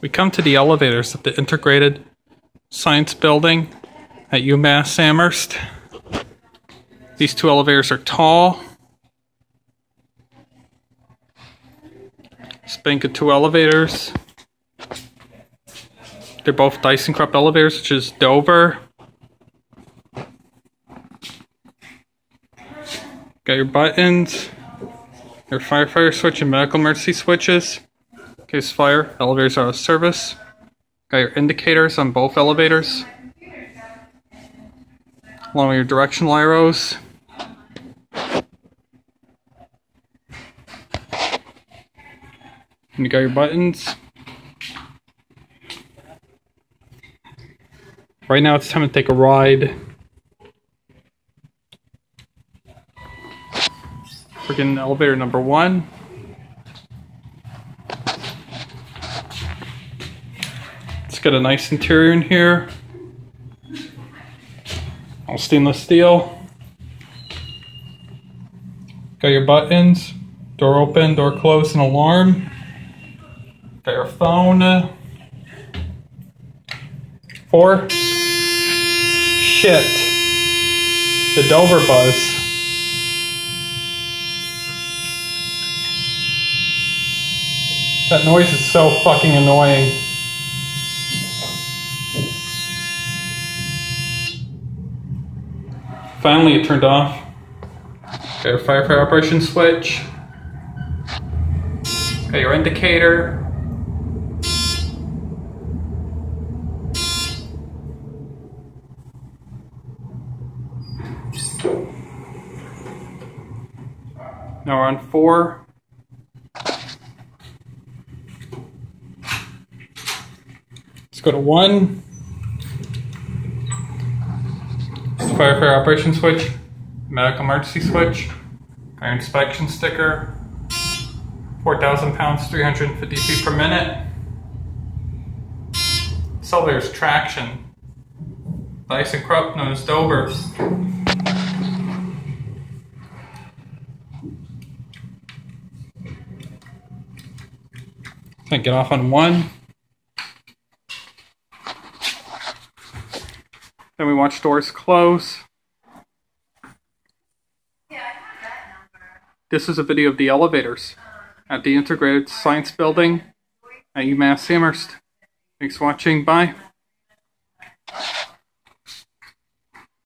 We come to the elevators at the Integrated Science Building at UMass Amherst. These two elevators are tall. Spank of two elevators. They're both Thyssen ThyssenKrupp elevators, which is Dover. Got your buttons, your firefighter switch and medical emergency switches. In case fire, elevators are out of service. Got your indicators on both elevators. Along with your directional arrows. And you got your buttons. Right now it's time to take a ride. Freaking elevator number one. It's got a nice interior in here. All stainless steel. Got your buttons. Door open, door close, and alarm. Got your phone. Four. Shit. The Dover buzz. That noise is so fucking annoying. Finally, it turned off. Got your firefighter operation switch. Got your indicator. Now we're on four. Go to one. Firefighter operation switch, medical emergency switch, our inspection sticker, 4,000 pounds, 350 feet per minute. There's traction. ThyssenKrupp known as Dover. I get off on one. we watch doors close. This is a video of the elevators at the Integrated Science Building at UMass Amherst. Thanks for watching. Bye.